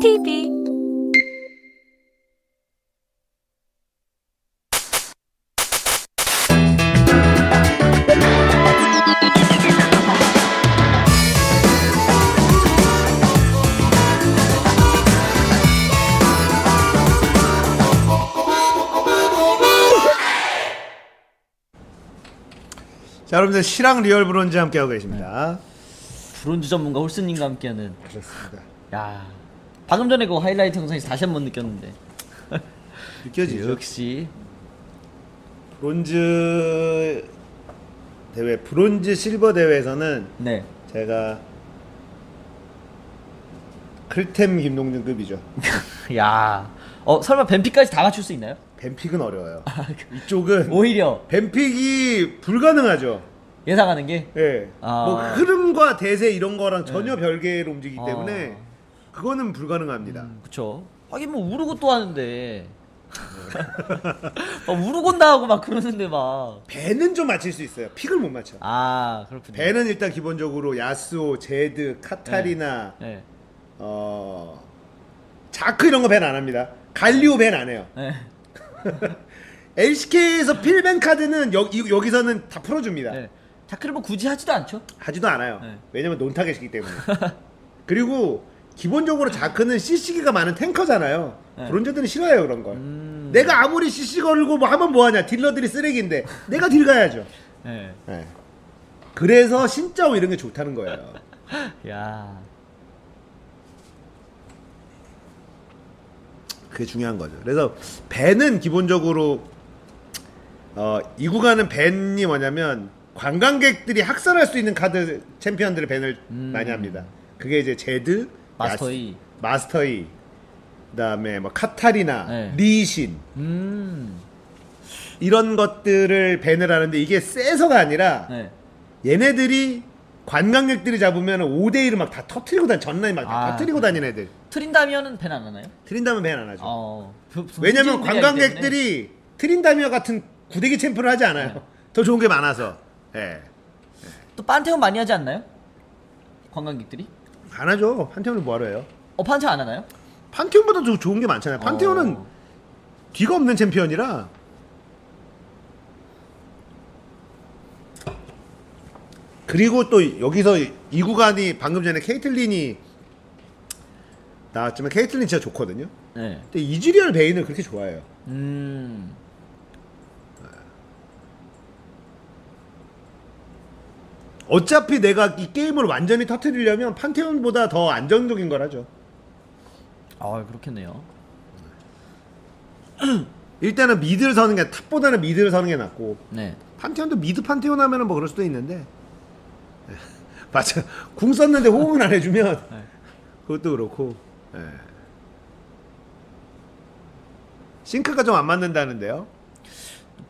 TV 자, 여러분들 시랑 리얼 브론즈 함께하고 계십니다. 브론즈 전문가 홀스님과 함께하는 그렇습니다. 야 방금 전에 그 하이라이트 영상에서 다시 한 번 느꼈는데 느껴지죠? 역시 브론즈 대회, 브론즈 실버 대회에서는 네 제가 클템 김동준급이죠. 야, 어 설마 뱀픽까지 다 맞출 수 있나요? 뱀픽은 어려워요. 이쪽은 오히려 뱀픽이 불가능하죠. 예상하는 게 예. 아. 뭐 흐름과 대세 이런 거랑 전혀 별개로 움직이기 아. 때문에 그거는 불가능합니다. 그쵸. 하긴 뭐 우르고 또 하는데 막 우르곤다 하고 막 그러는데 막. 배는 좀 맞힐 수 있어요. 픽을 못 맞춰. 아 그렇군요. 배는 일단 기본적으로 야스오, 제드, 카타리나, 네. 어 자크 이런 거 밴 안 합니다. 갈리오 밴 안 해요. 네. LCK에서 필밴 카드는 여, 이- 여기서는 다 풀어줍니다. 네. 자크를 뭐 굳이 하지도 않죠. 하지도 않아요. 네. 왜냐면 논타겟이기 때문에. 그리고 기본적으로 자크는 CC기가 많은 탱커잖아요. 네. 브론즈들은 싫어해요 그런 걸. 음. 내가 아무리 CC 걸고 뭐 하면 뭐하냐 딜러들이 쓰레기인데 내가 딜 가야죠. 네. 네. 그래서 신짜오 이런 게 좋다는 거예요. 야. 그게 중요한 거죠. 그래서 밴은 기본적으로 어, 이 구간은 밴이 뭐냐면 관광객들이 학살할 수 있는 카드 챔피언들의 밴을 음. 많이 합니다. 그게 이제 제드, 마스터 이. 마스터 이, 그다음에 뭐 카타리나, 네. 리신 음. 이런 것들을 밴을 하는데 이게 세서가 아니라 네. 얘네들이 관광객들이 잡으면 5대 1을 막 다 터트리고 다니 전라인 막다 아, 터트리고 다니는 애들. 트린다미어는 밴 안 하나요? 트린다면 밴안 하죠. 어. 부- 부- 왜냐면. 관광객들이 트린다미어 같은 구대기 챔프를 하지 않아요. 더 좋은 게 많아서. 예. 또 판테온 많이 하지 않나요? 관광객들이? 안 하죠. 판테온을 뭐하러 해요? 어 판테온 안 하나요? 판테온보다 더 좋은 게 많잖아요. 판테온은 어. 뒤가 없는 챔피언이라 그리고 또 여기서 이 구간이 방금 전에 케이틀린이 나왔지만 케이틀린 진짜 좋거든요. 네. 근데 이즈리얼 베인을 그렇게 좋아해요. 음. 어차피 내가 이 게임을 완전히 터트리려면 판테온보다 더 안정적인 걸 하죠. 아 그렇겠네요. 일단은 mid를 서는 게 top보다는 mid를 서는 게 낫고 네. 판테온도 mid 판테온 하면은 뭐 그럴 수도 있는데 맞아 궁 썼는데 호응을 안 해주면 네. 그것도 그렇고 예. 싱크가 좀 안 맞는다는데요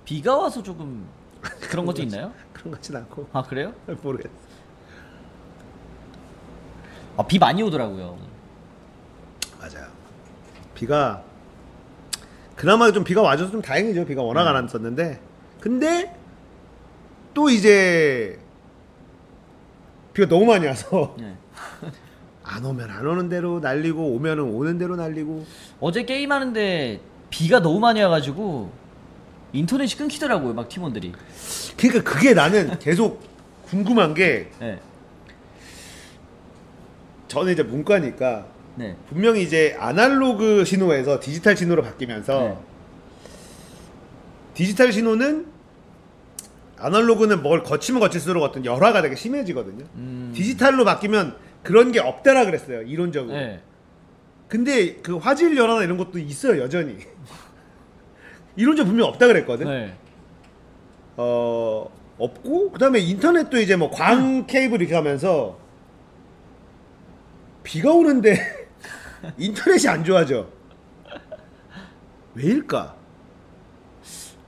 비가 와서 조금 그런 것도 있나요? 그런 것 같진 않고. 아 그래요? 모르겠어. 아 비 많이 오더라고요. 맞아요. 비가 그나마 좀 비가 와줘서 좀 다행이죠. 비가 워낙 안 왔었는데. 근데 또 이제 비가 너무 많이 와서 네. 안 오면 안 오는 대로 날리고 오면은 오는 대로 날리고. 어제 게임하는데 비가 너무 많이 와가지고 인터넷이 끊기더라고요 막 팀원들이. 그러니까 그게 나는 계속 궁금한 게 네. 저는 이제 문과니까 네. 분명히 이제 아날로그 신호에서 디지털 신호로 바뀌면서 네. 디지털 신호는 아날로그는 뭘 거치면 거칠수록 어떤 열화가 되게 심해지거든요. 음. 디지털로 바뀌면 그런 게 없다라 그랬어요 이론적으로. 네. 근데 그 화질 열화나 이런 것도 있어요 여전히. 이론적 분명 없다 그랬거든. 네. 어 없고 그다음에 인터넷도 이제 뭐 광 케이블 이렇게 하면서 비가 오는데 인터넷이 안 좋아져. 왜일까?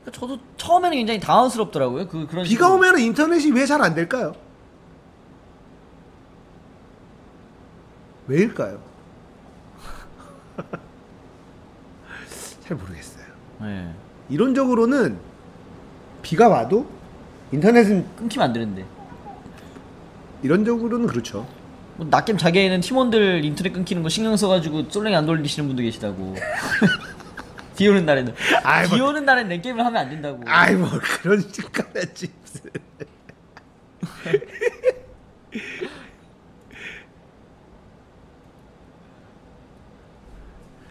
그러니까 저도 처음에는 굉장히 당황스럽더라고요. 그 그런 비가 식으로. 오면 인터넷이 왜 잘 안 될까요? 왜일까요? 잘 모르겠어요. 네. 이론적으로는 비가 와도 인터넷은 끊기면 안 되는데. 이론적으로는 그렇죠. 뭐 낙겜 자기애는 팀원들 인터넷 끊기는 거 신경 써가지고 솔랭이 안 돌리시는 분도 계시다고. 비 오는 날에는 아이, 비 뭐- 오는 날엔 내 게임을 하면 안 된다고. 아이 뭐 그런 식까지 무슨.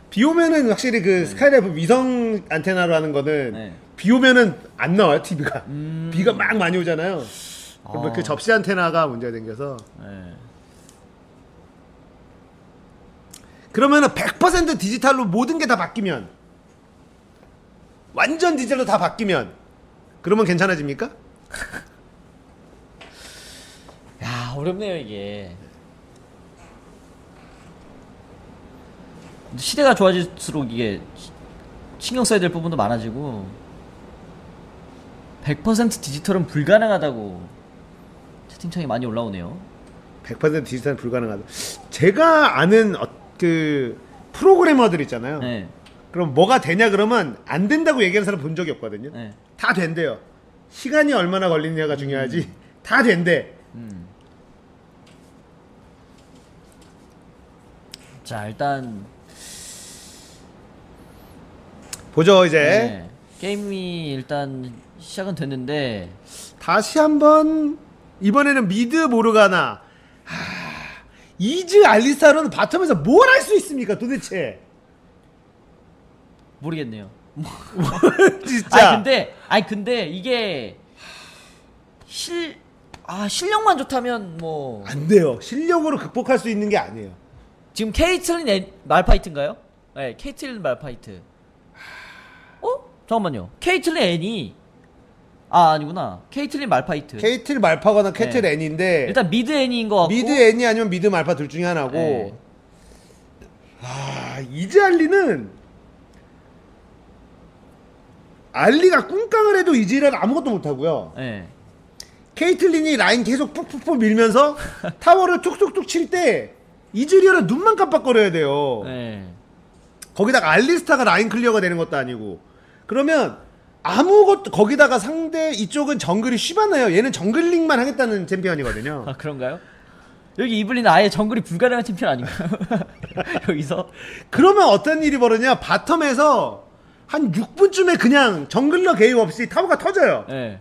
비 오면은 확실히 그 스카이라이프 위성 안테나로 하는 거는 네. 비 오면은 안 나와요 TV가 음. 비가 막 많이 오잖아요. 아. 그 접시 안테나가 문제가 생겨서 네. 그러면은 100% 디지털로 모든 게 다 바뀌면 완전 디지털로 다 바뀌면 그러면 괜찮아집니까? 야 어렵네요 이게. 시대가 좋아질수록 이게 시- 신경 써야 될 부분도 많아지고 100% 디지털은 불가능하다고 채팅창이 많이 올라오네요. 100% 디지털 불가능하다. 제가 아는 어, 그 프로그래머들 있잖아요. 네, 그럼 뭐가 되냐 그러면 안 된다고 얘기하는 사람 본 적이 없거든요. 네. 다 된대요. 시간이 얼마나 걸리느냐가 중요하지. 다 된대. 음. 자 일단 보죠 이제 네, 게임이 일단 시작은 됐는데 다시 한번 이번에는 mid 모르가나. 하, 이즈 알리스타로는 bottom에서 뭘 할 수 있습니까 도대체? 모르겠네요. 진짜. 아니 근데 아니 근데 이게 실 아 실력만 좋다면 뭐 안 돼요. 실력으로 극복할 수 있는 게 아니에요. 지금 케이틀린 애- 말파이트인가요? 네, 케이틀린 말파이트. 어? 잠깐만요. 케이틀린 애니 아 아니구나. 케이틀린 말파이트. 케이틀 말파거나 케이틀 네. 애니인데 일단 mid 애니인 것 같고 mid 애니 아니면 mid 말파 둘 중에 하나고 네. 아 이즈 알리는 알리가 쿵쾅을 해도 이즈를 아무것도 못하고요 네. 케이틀린이 라인 계속 푹푹푹 밀면서 타워를 툭툭툭 칠 때 이즈리얼은 눈만 깜빡거려야 돼요 네. 거기다가 알리스타가 라인 clear가 되는 것도 아니고 그러면 아무것도 거기다가 상대 이쪽은 정글이 쉬바나요 얘는 jungling만 하겠다는 챔피언이거든요 아 그런가요? 여기 이블리는 아예 정글이 불가능한 챔피언 아닌가요? 여기서 그러면 어떤 일이 벌어지냐 bottom에서 한 6분쯤에 그냥 jungler 개입 없이 타워가 터져요 네.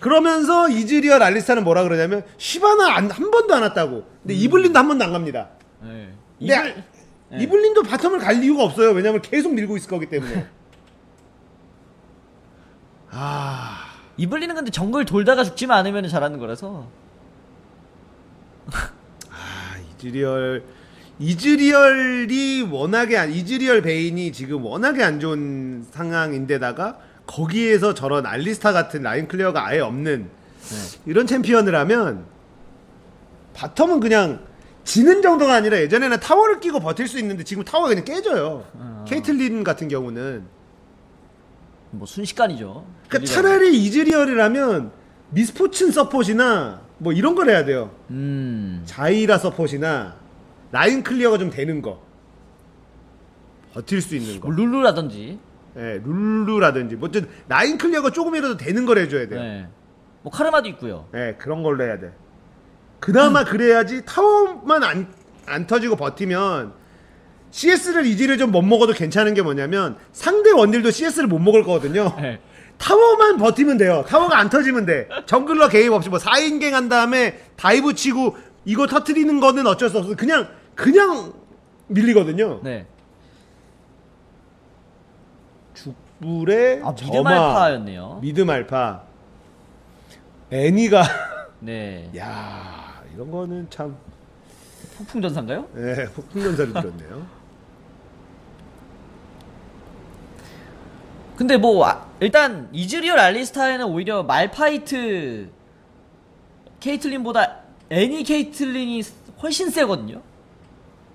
그러면서 이즈리얼 알리스타는 뭐라 그러냐면 시바나 안- 한 번도 안 왔다고 근데 이블린도 한 번도 안 갑니다 네. 이블 아- 이블린도 bottom을 갈 이유가 없어요. 왜냐면 계속 밀고 있을 거기 때문에. 아. 이블리는 근데 정글 돌다가 죽지만 않으면 잘하는 거라서. 아, 이즈리얼 이즈리얼이 워낙에 안, 이즈리얼 베인이 지금 워낙에 안 좋은 상황인데다가 거기에서 저런 알리스타 같은 라인 clear가 아예 없는 네. 이런 챔피언을 하면 bottom은 그냥 지는 정도가 아니라 예전에는 타워를 끼고 버틸 수 있는데 지금 타워가 그냥 깨져요. 아. 케이틀린 같은 경우는 뭐 순식간이죠. 그러니까 차라리 이즈리얼이라면 미스포츈 서폿이나 뭐 이런 걸 해야 돼요. 음. 자이라 서폿이나 라인 clear가 좀 되는 거 버틸 수 있는 거 뭐 룰루라든지. 예, 룰루라든지 뭐 어쨌든 라인 clear가 조금이라도 되는 걸 해줘야 돼요 네. 뭐 카르마도 있고요. 예, 그런 걸로 해야 돼 그나마 그래야지 타워만 안, 안 터지고 버티면 CS를 이지를 좀 못 먹어도 괜찮은 게 뭐냐면 상대 원딜도 CS를 못 먹을 거거든요 네. 타워만 버티면 돼요. 타워가 안 터지면 돼. jungler 개입 없이 뭐 4인갱 한 다음에 dive 치고 이거 터트리는 거는 어쩔 수 없어. 그냥 그냥 밀리거든요. 네. 죽불에 아 mid 점화, 말파였네요. mid 말파. 애니가 네. 야 이런 거는 참 폭풍 전사인가요? 예, 폭풍 전사를 들었네요. 근데 뭐 아, 일단 이즈리얼 알리스타에는 오히려 말파이트 케이틀린보다 애니 케이틀린이 훨씬 세거든요.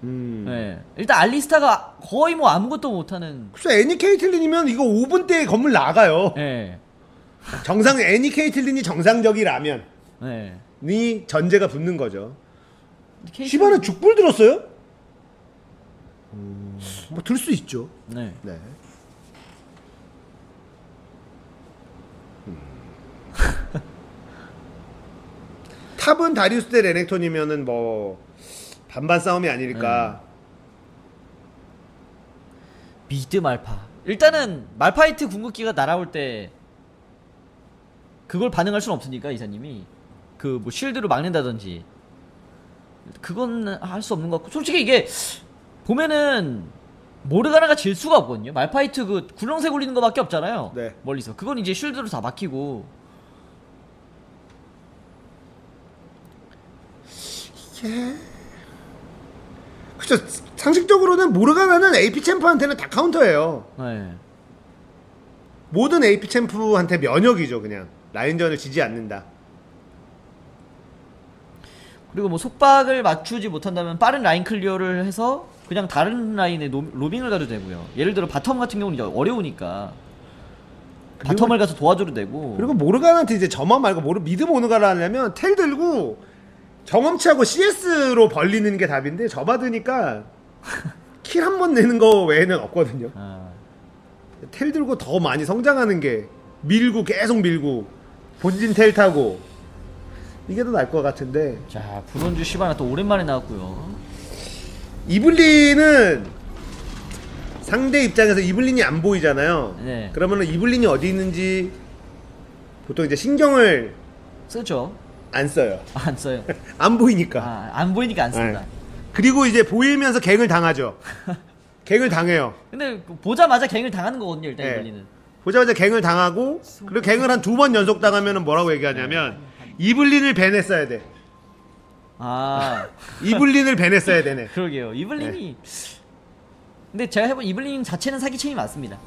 음. 네. 일단 알리스타가 거의 뭐 아무것도 못하는. 글쎄 애니 케이틀린이면 이거 5분 때 건물 나가요. 네. 정상 애니 케이틀린이 정상적이라면 네. 니 전제가 붙는 거죠. 시바는 죽불 들었어요? 뭐들 수 있죠. 네. 네. 탑은 다리우스 대 레넥톤이면은 뭐 반반 싸움이 아닐까. 미드 말파. 일단은 말파이트 궁극기가 날아올 때 그걸 반응할 수는 없으니까 이사님이 그뭐 쉴드로 막는다든지 그건 할 수 없는 것 같고 솔직히 이게 보면은 모르가나가 질 수가 없거든요. 말파이트 그 굴렁쇠 굴리는 거밖에 없잖아요. 네. 멀리서 그건 이제 쉴드로 다 막히고 그렇죠. 상식적으로는 모르가나는 AP 챔프한테는 다 카운터예요. 네. 모든 AP 챔프한테 면역이죠, 그냥. 라인전을 지지 않는다. 그리고 뭐 속박을 맞추지 못한다면 빠른 라인 clear를 해서 그냥 다른 라인에 노, roving을 가도 되고요. 예를 들어 bottom 같은 경우는 이제 어려우니까 bottom을 가서 도와줘도 되고. 그리고 모르가나한테 이제 저만 말고 모르 mid 모르가나 하려면 텔 들고 경험치하고 CS로 벌리는 게 답인데 저 받으니까 킬 한 번 내는 거 외에는 없거든요. 아, 텔 들고 더 많이 성장하는 게 밀고 계속 밀고 본진 텔 타고 이게 더 나을 것 같은데 자 브론즈 시바나 또 오랜만에 나왔고요. 이블린은 상대 입장에서 이블린이 안 보이잖아요. 네. 그러면은 이블린이 어디 있는지 보통 이제 신경을 쓰죠. 안 써요. 안 써요. 안 보이니까. 아, 안 보이니까 안 씁니다. 네. 그리고 이제 보이면서 갱을 당하죠. 갱을 당해요. 근데 그 보자마자 갱을 당하는 거거든요. 일단 네. 이블리는. 보자마자 갱을 당하고 그리고 갱을 한 두 번 연속 당하면은 뭐라고 얘기하냐면 이블린을 밴했어야 돼. 아 이블린을 밴했어야 되네. 그러게요. 이블린이. 근데 제가 해본 이블린 자체는 사기챔이 맞습니다.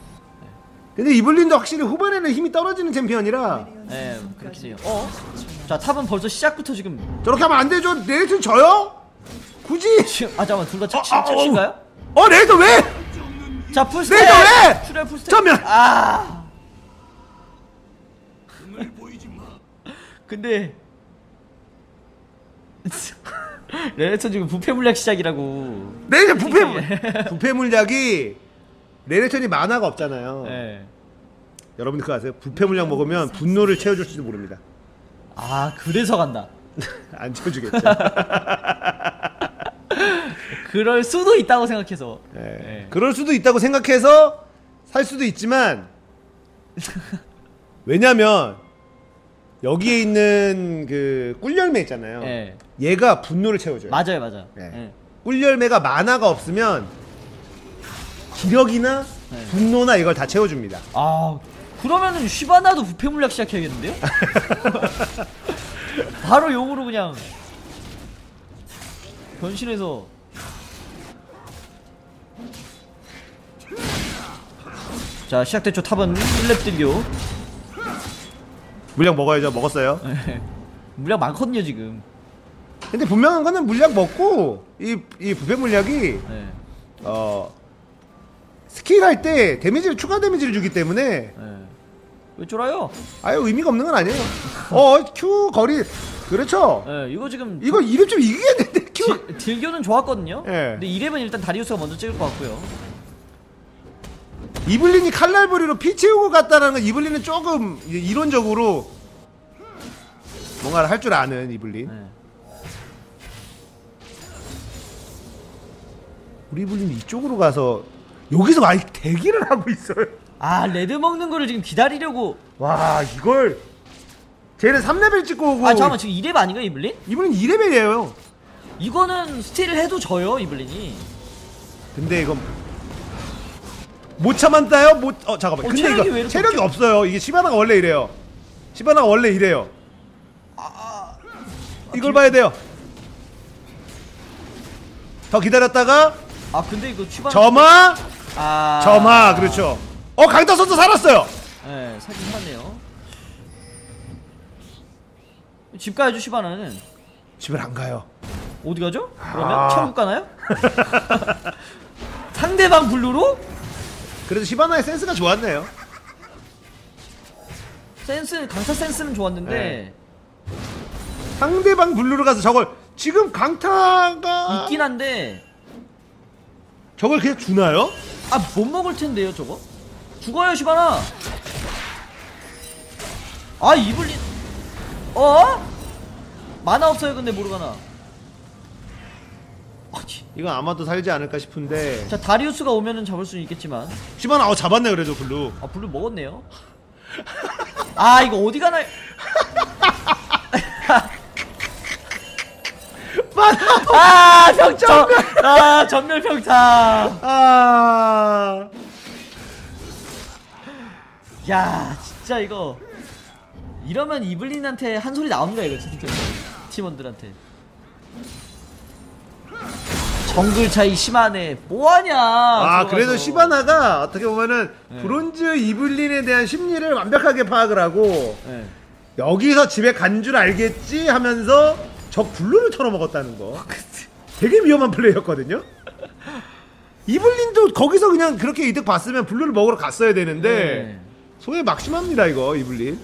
근데 이블린도 확실히 후반에는 힘이 떨어지는 챔피언이라 예, 그렇게 돼요. 어? 자 탑은 벌써 시작부터 지금 저렇게 하면 안 되죠. 레이튼 져요? 굳이? 지금 아 잠깐만 둘다 어, 착신 아, 어, 착신가요? 어 레이튼 왜? 자 풀스택. 내가 왜? 출혈 풀스택. 전면. 아. 근데 레네톤 지금 부패 물약 시작이라고. 레이튼 부패 부패 물약이 레이튼이 만화가 없잖아요. 예. 여러분들 그거 아세요? 부패 물약 먹으면 분노를 채워줄지도 모릅니다. 아 그래서 간다. 안 채워주겠죠. 그럴 수도 있다고 생각해서. 예. 예. 그럴 수도 있다고 생각해서 살 수도 있지만 왜냐면 여기에 있는 그 꿀열매 있잖아요. 예. 얘가 분노를 채워줘요. 맞아요, 맞아요. 예. 예. 꿀열매가 만화가 없으면 기력이나 네. 분노나 이걸 다 채워줍니다. 아 그러면은 쉬바나도 부패 물약 시작해야겠는데요? 바로 용으로 그냥 변신해서 자 시작됐죠 탑은 1렙 딜교 물약 먹어야죠. 먹었어요. 물약 많거든요 지금 근데 분명한 거는 물약 먹고 이, 이 부패 물약이 네. 어 스킬 할 때 데미지를 추가 데미지를 주기 때문에 네. 왜 쫄아요? 아예 의미가 없는 건 아니에요. 어, Q 거리 그렇죠. 네, 이거 지금 이거 이러면 좀 이기겠는데 Q. 딜, 딜교는 좋았거든요 예. 근데 2렙은 일단 다리우스가 먼저 찍을 것 같고요 이블린이 칼날부리로 피 채우고 갔다라는 건 이블린은 조금 이론적으로 뭔가를 할 줄 아는 이블린. 네. 우리 이블린이 이쪽으로 가서 여기서 많이 대기를 하고 있어요. 아 red 먹는 거를 지금 기다리려고 와 이걸 쟤는 3레벨 찍고 오고 아 잠깐만 지금 2렙 아닌가요 이블린? 이블린 2레벨이에요. 이거는 스틸을 해도 져요 이블린이 근데 이건 못 참았나요? 못. 어 잠깐만. 어, 근데 체력이 왜 이거 체력이 없어요. 이게 시바나가 원래 이래요. 시바나가 원래 이래요. 이걸 봐야 돼요. 더 기다렸다가 아 근데 이거 취반 점화, 아 점화 그렇죠. 어 강타 선수 살았어요. 네 살긴 살았네요 집 가야죠 시바나는 집을 안 가요. 어디 가죠? 그러면 아. 천국 가나요? 상대방 blue로? 그래도 시바나의 센스가 좋았네요. 센스 강타 센스는 좋았는데 네. 상대방 blue로 가서 저걸 지금 강타가 있긴 한데 저걸 그냥 주나요? 아 못 먹을 텐데요 저거 죽어요 시바나 아 이블린 어? mana 없어요 근데 모르가나 이건 아마도 살지 않을까 싶은데. 자 다리우스가 오면은 잡을 수는 있겠지만. 시바나 어 잡았네 그래도 blue. 아 blue 먹었네요? 아 이거 어디 가나? 아 평타 아 점멸 평타 아. 야 진짜 이거. 이러면 이블린한테 한 소리 나옵니다 이거 진짜 팀원들한테 정글 차이 심하네 뭐하냐 아 들어가서. 그래도 시바나가 어떻게 보면은 네. 브론즈 이블린에 대한 심리를 완벽하게 파악을 하고 네. 여기서 집에 간 줄 알겠지 하면서 저 blue를 털어먹었다는 거 되게 위험한 플레이였거든요 이블린도 거기서 그냥 그렇게 이득 봤으면 blue를 먹으러 갔어야 되는데 네. 손해 막심합니다 이거 이블린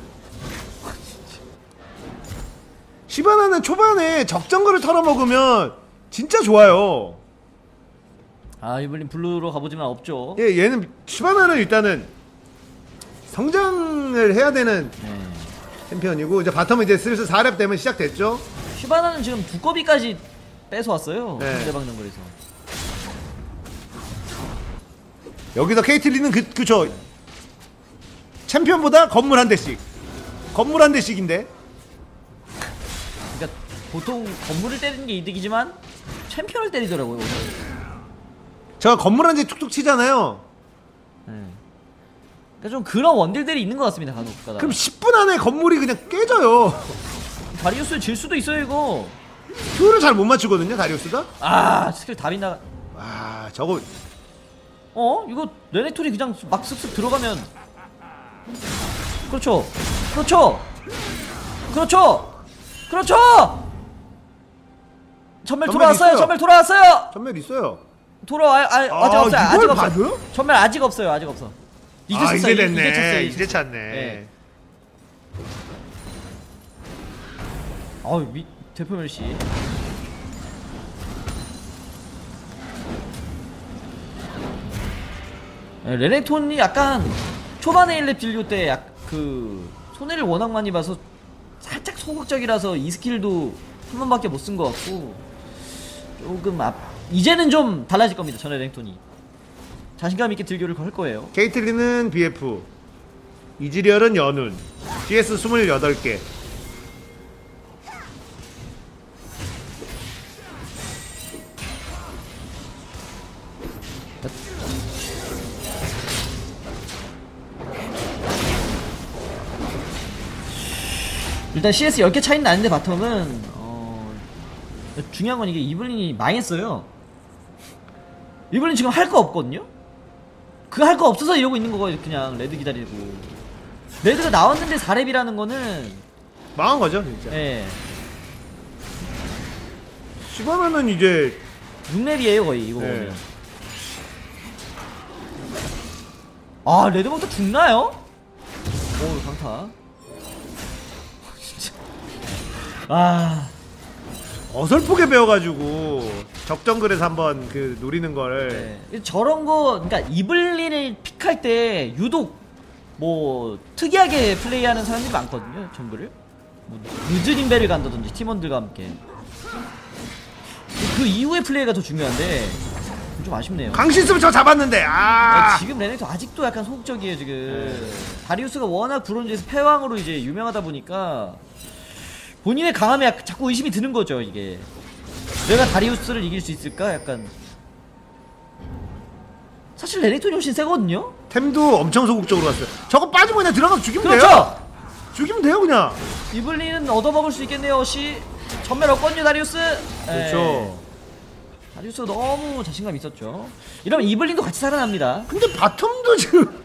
시바나는 초반에 적 정글을 털어먹으면 진짜 좋아요. 아 이블린 blue로 가보지만 없죠. 예, 얘는 시바나는 일단은 성장을 해야 되는 네. 챔피언이고 이제 bottom은 이제 슬슬 4렙 되면 시작됐죠? 슈바나는 지금 두꺼비까지 뺏어왔어요. 네. 상대방 정글에서. 여기서 케이틀리는 그, 그쵸? 챔피언보다 건물 한 대씩. 건물 한 대씩인데. 그러니까 보통 건물을 때리는 게 이득이지만 챔피언을 때리더라고요 오늘. 제가 건물 한대 툭툭 치잖아요. 네. 그러니까 좀 그런 원딜들이 있는 것 같습니다 간혹 가다가. 그럼 10분 안에 건물이 그냥 깨져요. 다리우스 질 수도 있어요 이거. 큐를 잘 못 맞추거든요 다리우스가? 아 스킬 다 빗나가 아 저거. 어? 이거 레네톤이 그냥 막 쓱쓱 들어가면. 그렇죠. 그렇죠. 그렇죠. 그렇죠 전멸 돌아왔어요. 전멸 돌아왔어요. 전멸 있어요. 돌아와 아, 아, 아직 아, 없어요. 아직 없어요. 봐줘요? 전멸 아직 없어요. 아직 없어. 이제 아 이제 됐네. 이제 찼어요. 이제 찼네. 네. 어우 미 대표 멸시 네, 레넥톤이 약간 초반에 1렙 딜교 때그 손해를 워낙 많이 봐서 살짝 소극적이라서 이 skill도 한 번밖에 못 쓴 것 같고 조금 앞 이제는 좀 달라질 겁니다 전 레넥톤이. 자신감 있게 딜교를 걸 거예요. 케이틀린 BF 이즈리얼은 연운 GS 28개. 일단 CS 10개 차이는 나는데 바텀은 어... 중요한 건 이게 이블린이 망했어요. 이블린 지금 할 거 없거든요? 그 할 거 없어서 이러고 있는 거거든요 그냥 레드 기다리고. 레드가 나왔는데 4렙이라는 거는 망한 거죠 진짜. 예. 시바나는 이제 6렙이에요 거의 이거 네. 보면. 아 레드부터 죽나요? 오 강타. 진짜. 아 어설프게 배워가지고 적정글에서 한번 그 노리는 걸 네. 저런 거, 그러니까 이블린을 픽할 때 유독 뭐 특이하게 플레이하는 사람들이 많거든요. 정글을. 뭐 느즈린베를 간다든지 팀원들과 함께. 그 이후의 플레이가 더 중요한데 좀 아쉽네요. 강신 쓰면 저 잡았는데 아, 아 지금 레넥도 아직도 약간 소극적이에요 지금. 다리우스가 워낙 브론즈에서 패왕으로 이제 유명하다 보니까 본인의 강함에 약- 자꾸 의심이 드는 거죠 이게. 내가 다리우스를 이길 수 있을까? 약간. 사실 레넥톤이 훨씬 세거든요. 템도 엄청 소극적으로 갔어요 저거 빠지고 그냥 들어가서 죽이면 돼요 그렇죠. 죽이면 돼요 그냥 이블린은 얻어먹을 수 있겠네요. 시 전멸 없거든요 다리우스. 그렇죠 에, 다리우스가 너무 자신감 있었죠. 이러면 이블린도 같이 살아납니다. 근데 바텀도 지금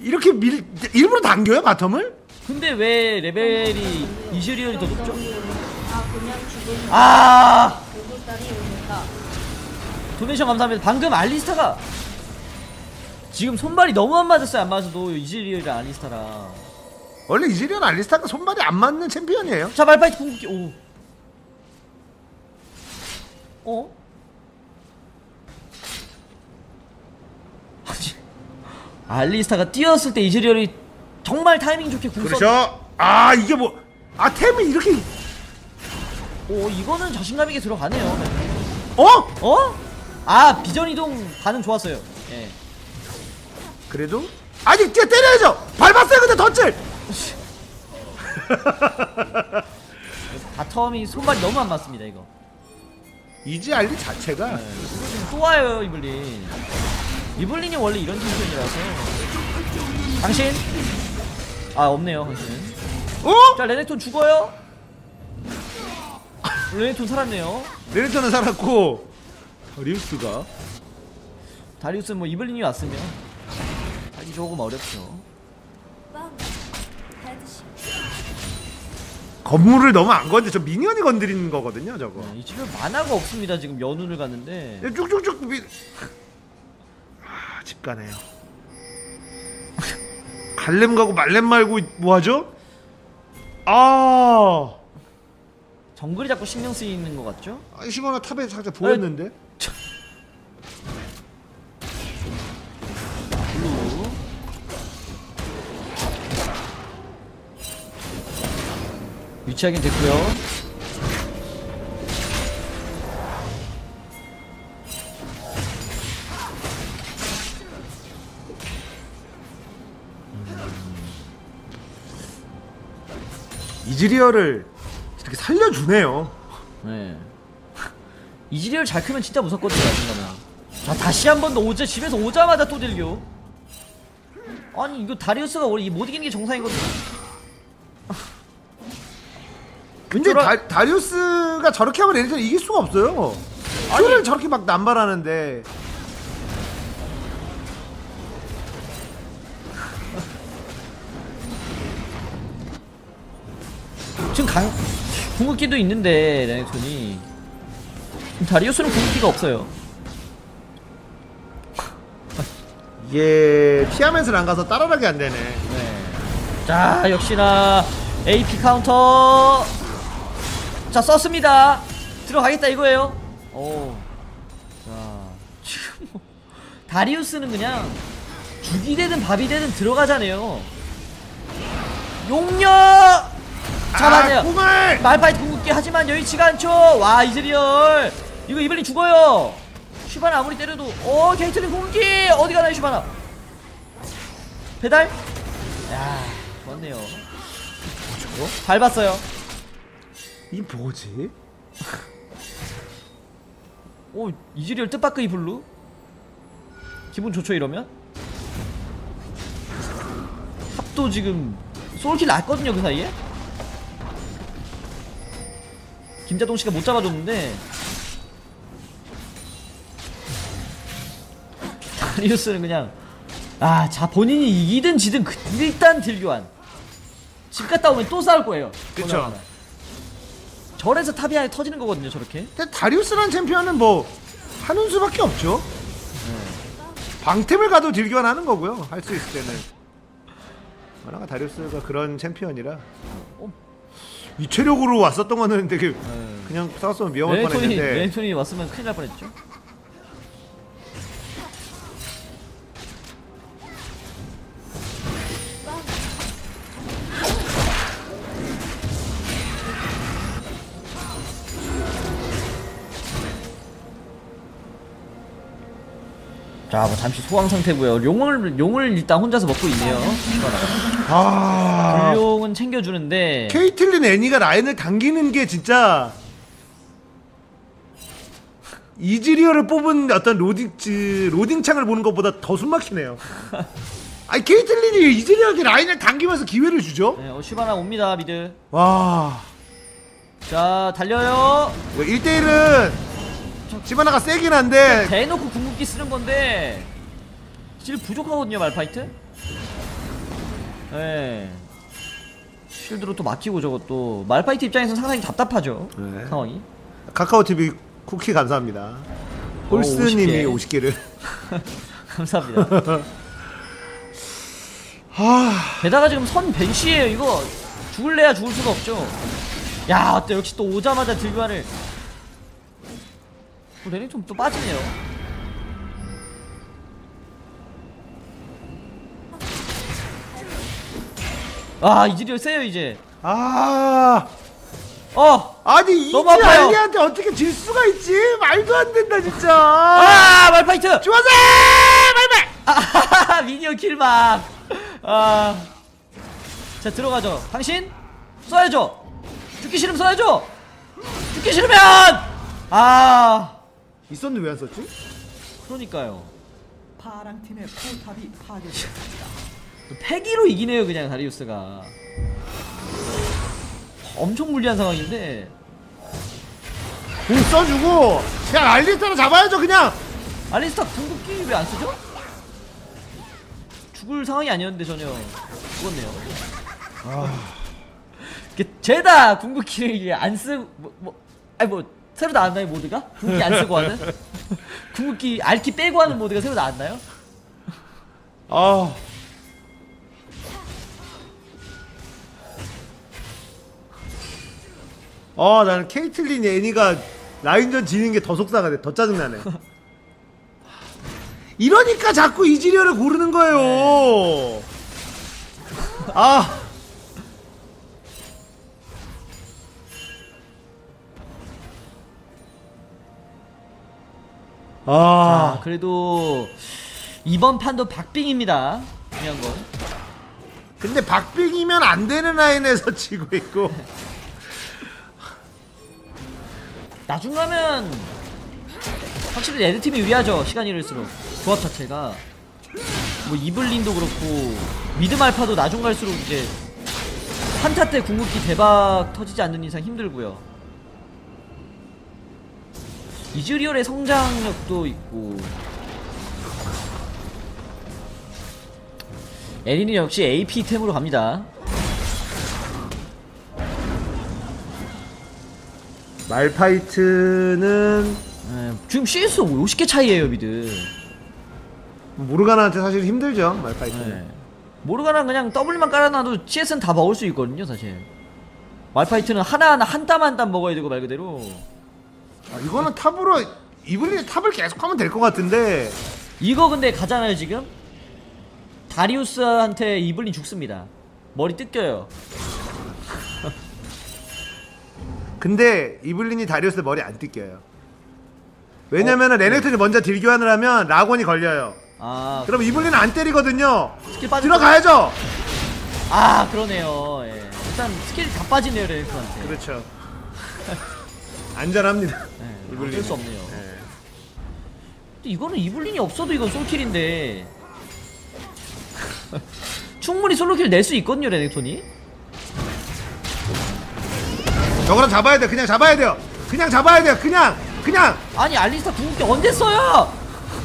이렇게 밀 일부러 당겨요 bottom을? 근데 왜 레벨이 이즈리얼이 더 높죠? 아 그냥 죽은 아. donation 감사합니다. 방금 알리스타가 지금 손발이 너무 안 맞았어요. 안 맞아도 이즈리얼이랑 알리스타랑. 원래 이즈리얼 알리스타가 손발이 안 맞는 챔피언이에요 자 말파이트 궁극기 오. 어? 아니, 알리스타가 뛰었을 때 이즈리얼이 정말 타이밍 좋게 궁 써. 그렇죠 아 이게 뭐 아 템이 이렇게 오 이거는 자신감 있게 들어가네요. 어? 어? 아 비전 이동 반응 좋았어요. 예. 그래도 아니 뛰어 때려야죠. 밟았어요 근데 덫을. bottom이 손발이 너무 안 맞습니다 이거. 이지 알리 자체가 네. 또 와요 이블린. 이블린이 원래 이런 챔피언이라서. 당신? 아 없네요 당신. 어? 자 레넥톤 죽어요. 레넥톤 살았네요. 레넥톤은 살았고 리우스가 다리우스는 뭐 이블린이 왔으면 하기 조금 어렵죠. 건물을 너무 안 건데 저 미니언이 건드리는 거거든요 저거. 네, 이 집에 만화가 없습니다 지금 연운을 갔는데. 예, 쭉쭉쭉 미... 아, 집 가네요. 갈렘 가고 말렘 말고 뭐 하죠? 아, 정글이 자꾸 신경 쓰이는 것 같죠? 아 시거나 탑에 살짝 보였는데. 블루. 위치하긴 됐고요. 이즈리얼을 이렇게 살려주네요. 네. 이지리얼 잘 크면 진짜 무섭거든요, 자신감은. 자, 다시 한 번 더 오자, 집에서 오자마자 또 딜교. 아니, 이거 다리우스가 원래 이못 이기는 게 정상이거든요. 근데 그쪽으로- 다, 다리우스가 저렇게 하면 레르턴 이길 수가 없어요. 큐를 저렇게 막 남발하는데 강, 궁극기도 있는데, 레넥톤이. 다리우스는 궁극기가 없어요. 이게 피하면서 안 가서 따라가게 안 되네. 네. 자, 역시나 AP 카운터. 자, 썼습니다. 들어가겠다 이거예요. 오. 자, 지금 뭐 다리우스는 그냥 죽이 되든 밥이 되든 들어가잖아요. 용녀 잡았네요. 아, 말파이트 궁극기 하지만 여의치가 않죠. 와 이즈리얼 이거 이블린 죽어요. 슈바나 아무리 때려도 어 케이틀린 궁극기 어디 가나요 슈바나? 배달? 야 좋았네요. 밟았어요. 이 뭐지? 오 이즈리얼 뜻밖의 blue? 기분 좋죠 이러면? top도 지금 솔킬 났거든요 그 사이에? 김자동 씨가 못 잡아줬는데 다리우스는 그냥 아 자 본인이 이기든 지든 그- 일단 딜교환 집 갔다 오면 또 싸울 거예요 그쵸. 절에서 탑이 안에 터지는 거거든요 저렇게 근데 다리우스라는 챔피언은 뭐 하는 수밖에 없죠. 방템을 가도 딜교환하는 거고요. 할 수 있을 때는. 워낙 다리우스가 그런 챔피언이라. 어. 이 체력으로 왔었던 거는 되게 네. 그냥 싸웠으면 위험할 레넥톤이 뻔했는데. 레넥톤이 왔으면 큰일 날 뻔했죠. 자, 뭐 잠시 소강 상태고요. 용을 용을 일단 혼자서 먹고 있네요. 아. 불용은 챙겨주는데 케이틀린 애니가 라인을 당기는 게 진짜 이즈리얼을 뽑은 어떤 로딩 로딩 창을 보는 것보다 더 숨막히네요. 아니 케이틀린이 이즈리얼에게 라인을 당기면서 기회를 주죠. 네, 어, 슈바나 옵니다 mid. 와. 자 달려요. 1대1은 시바나가 세긴 한데 대놓고 궁극기 쓰는 건데 질 부족하거든요 말파이트. 네. 쉴드로 또 막히고 저것도 말파이트 입장에서 상당히 답답하죠 네. 상황이. 카카오 TV 쿠키 감사합니다. 오, 홀스님이 50 개. 50개 를. 감사합니다. 하. 게다가 지금 선 벤시에요 이거 죽을래야 죽을 수가 없죠. 야 역시 또 오자마자 딜교환을. 어, 레넥톤 또 빠지네요. 아 이즈리얼 세요 이제. 아. 어! 아니 아파요. 이지알리한테 어떻게 질 수가 있지? 말도 안 된다 진짜. 아! 말파이트! 좋아서 말말. 아, 미니언 킬막. 아. 자, 들어가죠. 당신 써야죠. 죽기 싫으면 써야죠. 죽기 싫으면 아. 있었는데 왜 안 썼지? 그러니까요. 파랑 팀의 포탑이 파괴되었습니다. 패기로 이기네요, 그냥 다리우스가. 엄청 불리한 상황인데 공 써주고 그냥 알리스타로 잡아야죠 그냥. 알리스타 궁극기 왜 안 쓰죠? 죽을 상황이 아니었는데 전혀 죽었네요. 이게 죄다 궁극기를 이게 안 쓰고 뭐, 뭐 아니 뭐 새로 나왔나요 모드가? 궁극기 안 쓰고 하는? 궁극기 알키 빼고 하는 모드가 새로 나왔나요? 아. 아, 나는 케이틀린 애니가 라인전 지는 게 더 속상하네. 더 짜증나네. 이러니까 자꾸 이지리얼을 고르는 거예요. 아. 아 아. 그래도 이번 판도 박빙입니다. 중요한 건. 근데 박빙이면 안 되는 라인에서 지고 있고. 나중 가면 확실히 레드팀이 유리하죠 시간이 흐를수록 조합 자체가 뭐 이블린도 그렇고 미드 알파도 나중 갈수록 이제 한타 때 궁극기 대박 터지지 않는 이상 힘들고요 이즈리얼의 성장력도 있고 에린이 역시 AP템으로 갑니다 말파이트는 에, 지금 CS 50개 차이에요 mid 모르가나한테 사실 힘들죠. 말파이트는. 네. 모르가나 그냥 더블만 깔아놔도 CS는 다 먹을 수 있거든요 사실 말파이트는 하나하나 한 땀 한 땀 먹어야 되고 말 그대로 아, 이거는 top으로 이블린이 top을 계속하면 될 것 같은데 이거 근데 가잖아요 지금 다리우스한테 이블린 죽습니다 머리 뜯겨요 근데 이블린이 다리우스 머리 안 뜯겨요. 왜냐면은 레넥톤이 먼저 딜 교환을 하면 라곤이 걸려요. 아, 그럼 이블린은 안 때리거든요. 스킬 들어가야죠. 아 그러네요 예. 일단 skill이 다 빠지네요 레넥톤한테 그렇죠. 안전합니다. 예, 이블린. 수 없네요 예. 근데 이거는 이블린이 없어도 이건 솔킬인데 충분히 솔로킬 낼 수 있거든요 레넥톤이 저거는 잡아야 돼. 그냥 잡아야 돼요. 그냥 잡아야 돼요. 그냥 그냥 아니 알리스타 궁극기 언제 써요?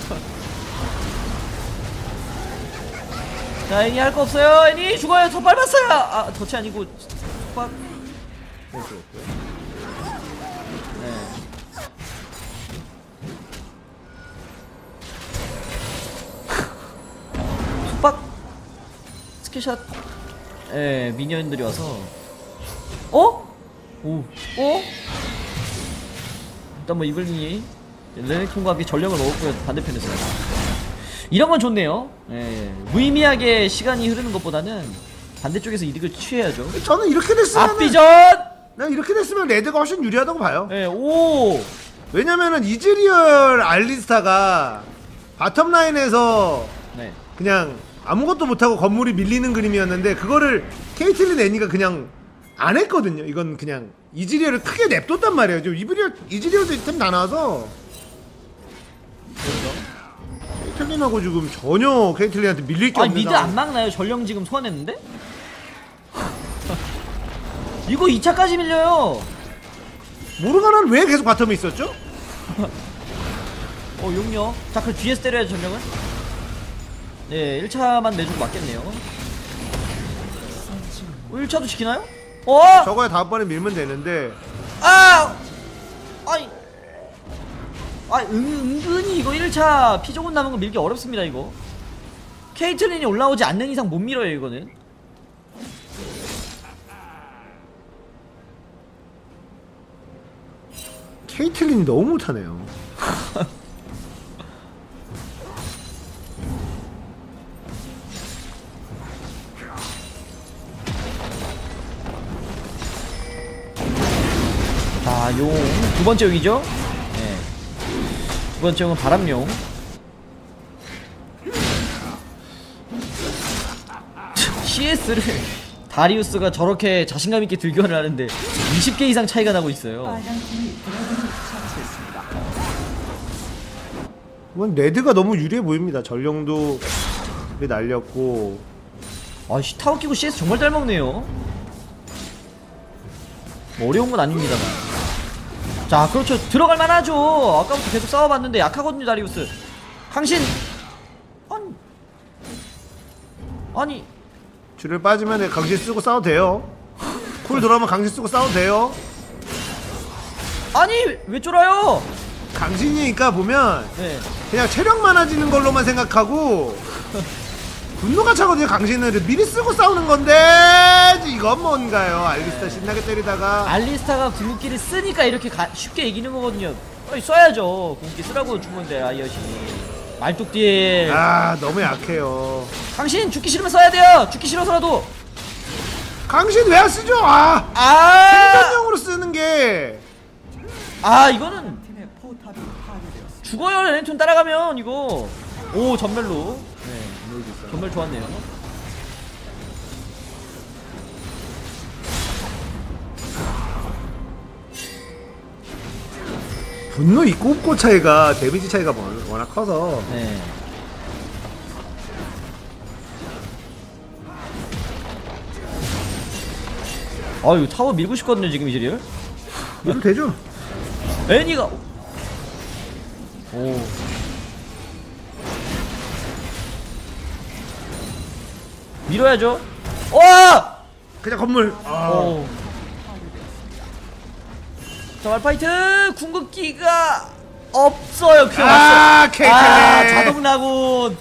자 애니 할 거 없어요 애니 죽어요 저 밟았어요 아 덫이 아니고 빡 skill shot 예 minion들이 와서 어? 오 어? 일단 뭐 이블린이 레넥톤과 함께 전령을 먹었고요 반대편에서 이런 건 좋네요 예, 무의미하게 시간이 흐르는 것보다는 반대쪽에서 이득을 취해야죠 저는 이렇게 됐으면 앞비전 난 이렇게 됐으면 레드가 훨씬 유리하다고 봐요. 예, 오 왜냐면은 이즈리얼 알리스타가 bottom 라인에서 네. 그냥 아무것도 못하고 건물이 밀리는 그림이었는데 그거를 케이틀린 애니가 그냥 안 했거든요. 이건 그냥 이즈리얼을 크게 냅뒀단 말이에요. 지금 이즈리얼 이즈리얼도 이템 다 나와서 케이틀린하고 지금 전혀 케이틀린한테 밀릴 게 아니 없는 mid. 안 막나요 전령 지금 소환했는데 이거 2차까지 밀려요 모르가나는 왜 계속 바텀에 있었죠? 어 용녀 자 그럼 뒤에서 때려야죠 전령은 네 1차만 내주고 맞겠네요 어, 1차도 지키나요? 어! 저거에 다음번에 밀면 되는데 아! 아이. 아, 은, 은근히 이거 1차 피조군 남은 거 밀기 어렵습니다, 이거. 케이틀린이 올라오지 않는 이상 못 밀어요, 이거는. 케이틀린이 너무 못하네요. 두 번째 용이죠? 네. 두 번째 용은 바람용. CS를 다리우스가 저렇게 자신감 있게 들교환을 하는데 20개 이상 차이가 나고 있어요. 이건 레드가 너무 유리해 보입니다. 전령도 꽤 날렸고 아씨 타워 끼고 CS 정말 잘 먹네요. 뭐 어려운 건 아닙니다만. 자 그렇죠 들어갈 만하죠. 아까부터 계속 싸워봤는데 약하거든요 다리우스. 강신 아니 아니 줄을 빠지면 강신 쓰고 싸워도 돼요. 쿨 들어오면 강신 쓰고 싸워도 돼요. 아니 왜 쫄아요? 강신이니까 보면 네. 그냥 체력 많아지는 걸로만 생각하고 분노가 차거든요 강신은 미리 쓰고 싸우는 건데 이건 뭔가요 알리스타 신나게 때리다가 알리스타가 궁극기를 쓰니까 이렇게 가- 쉽게 이기는 거거든요. 아니, 써야죠. 궁극기 쓰라고 주문데 아이엇이. 말뚝딜. 아 너무 약해요 당신 죽기 싫으면 써야 돼요. 죽기 싫어서라도. 강신 왜 안 쓰죠 아 아, 생존용으로 쓰는 게 아 이거는. 죽어요. 렌톤 따라가면 이거. 오 전멸로. 네, 전멸 좋았네요. 분노 있고 없고 차이가 데미지 차이가 워- 워낙 커서 네. 아 이거 타워 밀고 싶거든요 지금 이즈리얼. 이래도 되죠 애니가 오 밀어야죠. 와! 그냥 건물. 아, 오. 자 말파이트! 궁극기가 없어요 그냥 아 왔어요. 케이틀린 아 자동라군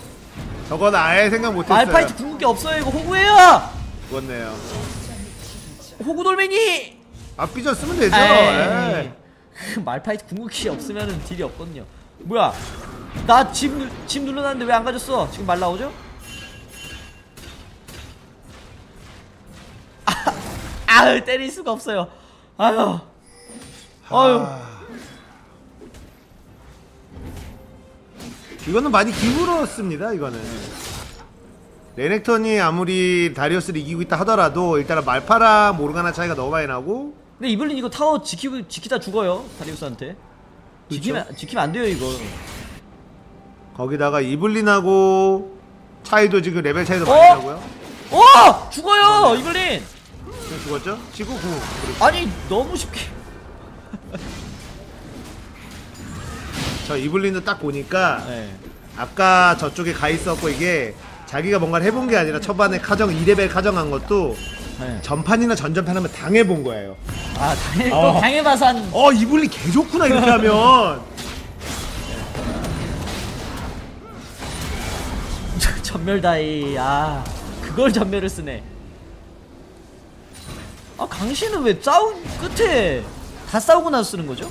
저건 아예 생각 못했어요. 말파이트 궁극기 없어요 이거 호구예요! 죽었네요. 호구 돌멩이! 앞비전 쓰면 되죠. 에이. 에이. 말파이트 궁극기 없으면은 딜이 없거든요. 뭐야? 나집 집 눌러놨는데 왜 안 가졌어? 지금 말 나오죠? 아유 때릴 수가 없어요. 아유. 아유. 아. 이거는 많이 기울었습니다 이거는. 레넥톤이 아무리 다리우스를 이기고 있다 하더라도 일단은 말파랑 모르가나 차이가 너무 많이 나고. 근데 이블린 이거 타워 지키고 지키다 죽어요 다리우스한테. 지키면 지키면 안 돼요 이거. 거기다가 이블린하고 차이도 지금 레벨 차이도 어? 많이 나고요. 오 죽어요 이블린 죽었죠? 지구 9 그리고 아니 너무 쉽게 저 이블린도 딱 보니까 네. 아까 저쪽에 가 있었고 이게 자기가 뭔가를 해본 게 아니라 초반에 카정 2레벨 카정한 것도 네. 전판이나 전전판 하면 당해본 거예요 아 당해 또 어. 당해봐서 한 어 이블린 개 좋구나 이렇게 하면 전멸다이 아 그걸 전멸을 쓰네 아 강신은 왜 싸운 끝에 다 싸우고 나서 쓰는 거죠?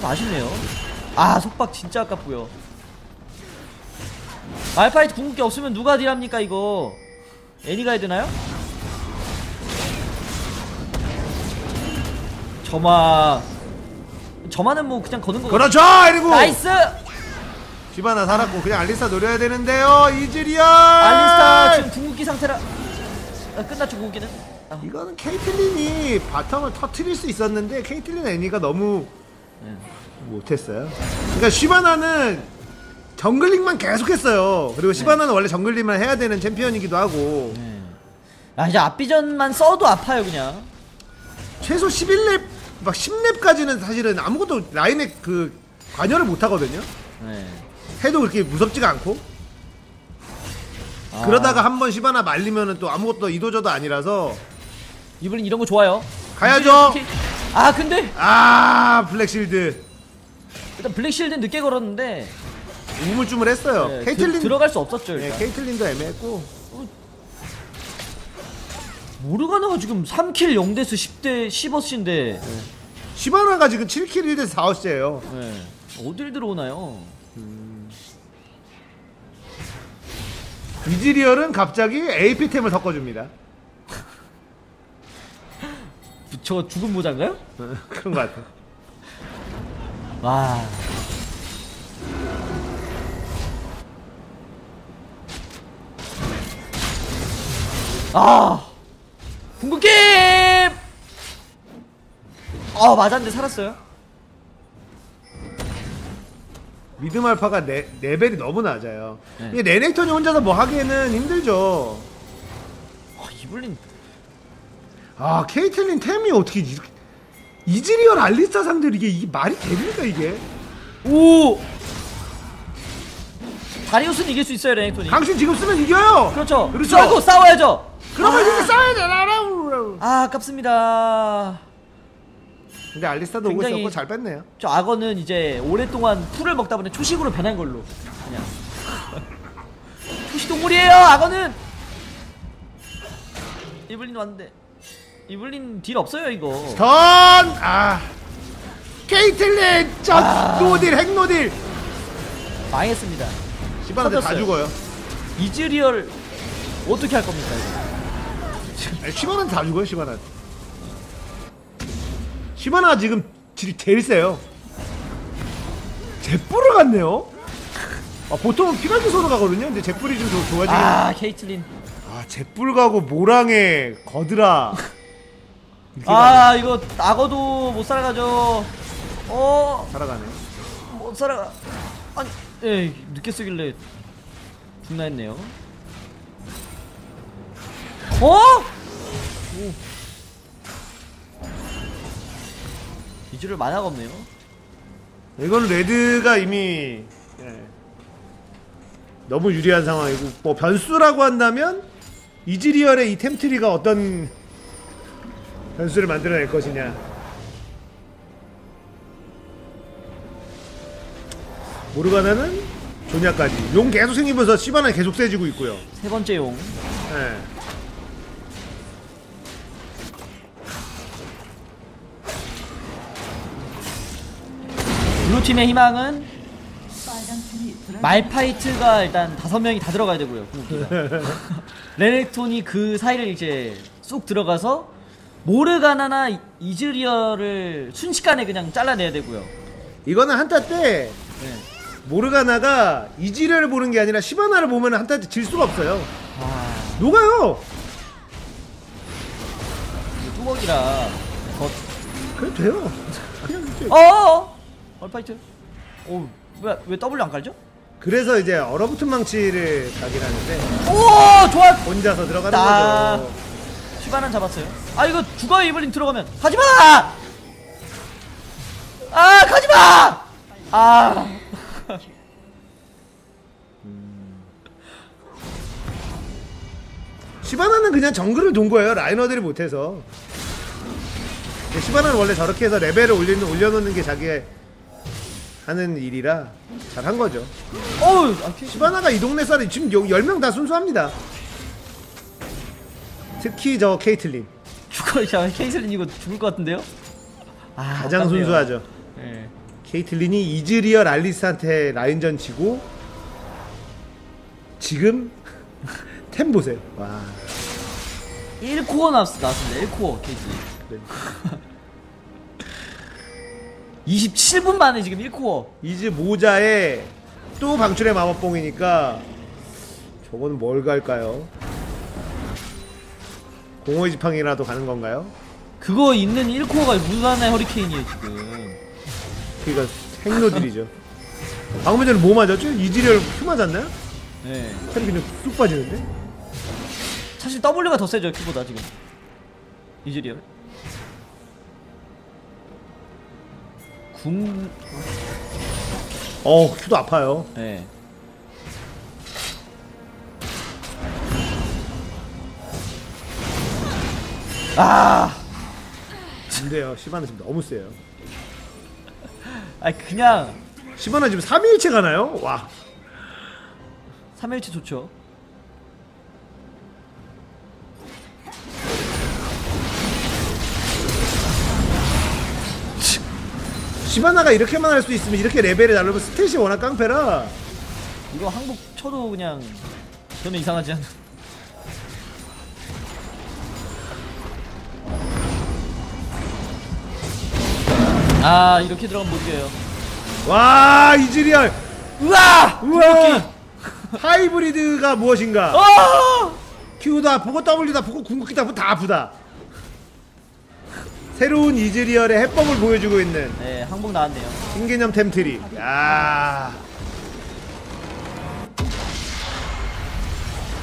좀 아쉽네요. 아 속박 진짜 아깝고요. 말파이트 궁극기 없으면 누가 deal합니까 이거? 애니가 해야 되나요? 점화. 점화는 뭐 그냥 거는 거 그렇죠 이리고 nice! 시바나 살았고 그냥 알리스타 노려야 되는데요 이즈리얼! 알리스타 지금 궁극기 상태라 아, 끝났죠 궁극기는? 아, 이거는 케이틀린이 바텀을 터트릴 수 있었는데 케이틀린 애니가 너무 네. 못했어요. 그러니까 쥐바나는 정글링만 계속했어요. 그리고 쥐바나는 원래 정글링만 해야 되는 챔피언이기도 하고. 네. 아 이제 앞비전만 써도 아파요 그냥. 최소 11렙 막 10렙까지는 사실은 아무것도 라인에 그 관여를 못 하거든요. 네. 해도 그렇게 무섭지가 않고 아, 그러다가 한 번 시바나 말리면은 또 아무것도 이도저도 아니라서. 이블린 이런 거 좋아요. 가야죠. 아 근데 아 black shield. 일단 black shield 늦게 걸었는데 우물쭈물했어요. 네, 케이틀린 들, 들어갈 수 없었죠 네, 일단. 케이틀린도 애매했고. 모르가나가 지금 3kill 0death 10대 10어시인데. 시바나가 지금 7kill 1대 4어시예요. 네. 어딜 들어오나요 이즈리얼은 갑자기 AP템을 섞어줍니다 저 죽은 모자인가요? 그런 것 같아. 와. 아. 궁극기! 아, 맞았는데 살았어요. mid 말파가 레, 레벨이 너무 낮아요. 네. 이게 레넥톤이 혼자서 뭐 하기에는 힘들죠. 아, 이블린 아 케이틀린 템이 어떻게 이렇게 이즈리얼 알리스타 상대로 이게, 이게 말이 됩니까 이게? 오! 다리우스는 이길 수 있어요, 레넥톤이. 강신 지금 쓰면 이겨요. 그렇죠. 그렇죠. 쏘고 싸워야죠. 그러면 아. 이렇게 싸야 되나? 아, 아깝습니다. 근데 알리스타도 오고 있었고 잘 뺐네요. 저 악어는 이제 오랫동안 풀을 먹다 보니 초식으로 변한 걸로 그냥 초식 동물이에요 악어는 이블린 왔는데 이블린 deal 없어요 이거 turn! 아 케이틀린 저 아. no deal 핵no deal 망했습니다 시바한테 다 터졌어요. 죽어요. 이즈리얼 어떻게 할 겁니까 이거 시바한테 다 죽어요 시바한테. 시바나 지금 질- 제일 세요. 제뿔을 갔네요. 아, 보통은 피갈기 소로 가거든요. 근데 제뿔이 좀 더 좋아지긴. 아, 아 케이틀린 제뿔 가고 모랑에 거드라. 아 이거 악어도 못 살아가죠 어 살아가네. 못 살아가 아니 에이 늦게 쓰길래 죽나 했네요 어? 오. 이즈를 만화가 없네요. 이건 레드가 이미 예, 너무 유리한 상황이고 뭐 변수라고 한다면 이즈리얼의 이 템트리가 어떤 변수를 만들어낼 것이냐. 모르가나는 조냐까지. 용 계속 생기면서 시바나 계속 세지고 있고요. 세 번째 용. 예. 블루팀의 희망은 말파이트가 일단 다섯 명이 다 들어가야 되고요. 레넥톤이 그 사이를 이제 쑥 들어가서 모르가나나 이- 이즈리얼을 순식간에 그냥 잘라내야 되고요. 이거는 한타 때 네. 모르가나가 이지리얼을 보는 게 아니라 시바나를 보면 한타 때 질 수가 없어요. 아. 녹아요! 뚜벅이라 더 그래도 돼요. 그냥 이렇게. 어어어 얼파이트 오왜 왜 W 안 깔죠? 그래서 이제 얼어붙은 망치를 가긴 하는데 오 좋아 혼자서 들어가는 나- 거죠. 시바는 잡았어요 아 이거 죽어요 이블린 들어가면 가지마 아 가지마 아 시바나는 그냥 정글을 돈 거예요. 라이너들이 못해서. 시바나는 원래 저렇게 해서 레벨을 올리는 올려놓는 게 자기의 하는 일이라 잘한 거죠. 어우 아, 피- 시바나가 이 동네 사람 지금 10명 다 순수합니다. 특히 저 케이틀린 죽어 야 케이틀린 이거 죽을 것 같은데요? 아, 가장 아깝네요. 순수하죠. 예. 케이틀린이 이즈리얼 알리스한테 라인전 치고 지금 템 보세요. 와. 1core 나왔, 나왔습니다 1core 케이틀린 네. 27분 만에 지금 1core 이즈 모자에 또 방출의 마법봉이니까 저거는 뭘 갈까요? 공허의 지팡이라도 가는 건가요? 그거 있는 1core가 무슨 하나의 허리케인이에요 지금 그러니까 핵no deal이죠. 방금 전에 뭐 맞았죠? 이즈리얼 Q 맞았나요? 예. 템 그냥 쑥 빠지는데? 사실 W가 더 세죠 Q보다 지금 이즈리 궁... 어 큐도 아파요. 예. 아, 안 돼요. 시바나 지금 너무 세요. 아 그냥 시바나 지금 3일째 가나요? 와. 3일치 좋죠. 시바나가 이렇게만 할 수 있으면 이렇게 레벨이 다르면 스탯이 워낙 깡패라. 이거 항복 쳐도 그냥 저는 이상하지 않은. 아 이렇게 들어가면 못 이겨요. 와 이즈리얼. 우와! 우와! 하이브리드가 무엇인가? 어! Q도 아프고 W도 아프고 궁극기도 아프고 다 아프다. 새로운 이즈리얼의 해법을 보여주고 있는 네 항복 나왔네요. 신개념 템tree. 야.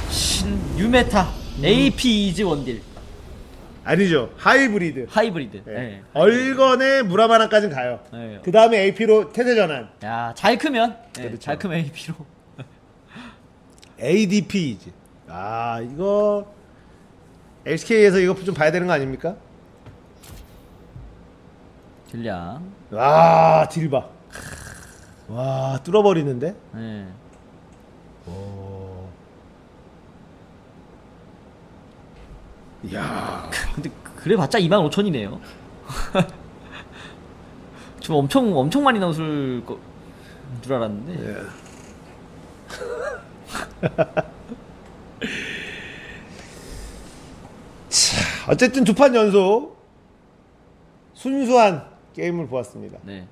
신 new meta AP 이즈 원딜. 아니죠. 하이브리드. 하이브리드. 네. 네. 얼건의 무라마나까진 가요. 네. 그 다음에 AP로 태세 전환. 야 잘 크면? 네, 그렇죠. 잘 크면 AP로. ADP 이제 아 이거 LCK에서 이거 좀 봐야 되는 거 아닙니까? deal량 와 deal봐 와 뚫어버리는데 네. 오. 야 근데 그래봤자 25,000이네요 좀 엄청 엄청 많이 나올 거, 줄 알았는데 예. 자, 어쨌든 두 판 연속 순수한 게임을 보았습니다. 네.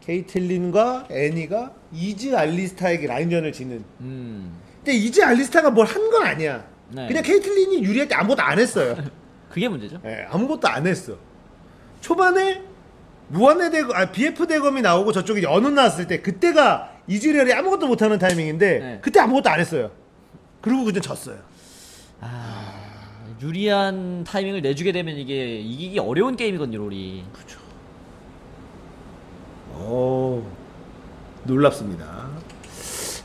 케이틀린과 애니가 이즈 알리스타에게 라인전을 지는. 음. 근데 이즈 알리스타가 뭘 한 건 아니야. 네. 그냥 케이틀린이 유리할 때 아무것도 안 했어요. 그게 문제죠. 예, 아무것도 안 했어. 초반에 무한의 대검, 아 BF 대검이 나오고 저쪽에 여눈 나왔을 때 그때가 이즈리얼이 아무것도 못하는 타이밍인데 네. 그때 아무것도 안 했어요. 그리고 그냥 졌어요. 유리한 타이밍을 내주게 되면 이게 이기기 어려운 게임이거든요, 롤이. 오, 놀랍습니다.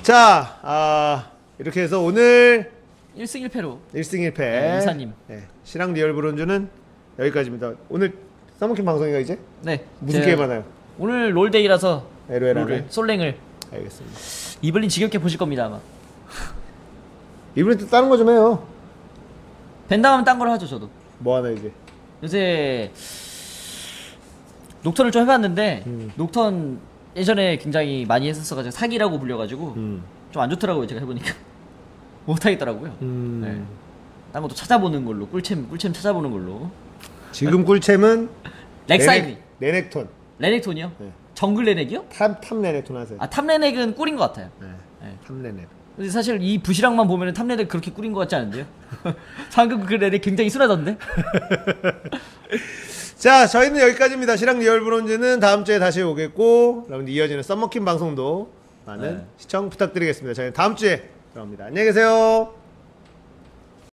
자, 아, 이렇게 해서 오늘 1승 1패로 1승 1패 네, 이사님. 네, 실황 리얼 브론즈는 여기까지입니다. 오늘 썸머킴 방송이가 이제 네. 무슨 게임 하나요? 오늘 롤데이라서 LOL? 솔랭을 알겠습니다. 이블린 지겹게 보실 겁니다, 아마. 이번에 또 다른 거 좀 해요. 밴 당하면 딴 걸 하죠, 저도. 뭐 하나 이제. 요새 녹턴을 좀 해봤는데 음. 녹턴 예전에 굉장히 많이 했었어가지고 사기라고 불려가지고 음. 좀 안 좋더라고요 제가 해보니까 못하겠더라고요 음. 네. 딴 것도 찾아보는 걸로 꿀챔 꿀챔 찾아보는 걸로 지금 꿀챔은 렉사이도 레넥, 톤 레넥톤이요? 네. 정글 레넥이요? 탑, 탑 레넥톤 하세요. 아 탑 레넥은 꿀인 것 같아요 네. 네. 탑 레넥. 근데 사실 이 부시락만 보면은 탑 레넥 그렇게 꿀인 것 같지 않은데요? 방금 그 레넥 굉장히 순하던데? 자, 저희는 여기까지입니다. 실황 리얼 브론즈는 다음 주에 다시 오겠고, 여러분들 이어지는 썸머킴 방송도 많은 네. 시청 부탁드리겠습니다. 저희는 다음 주에 돌아옵니다. 안녕히 계세요.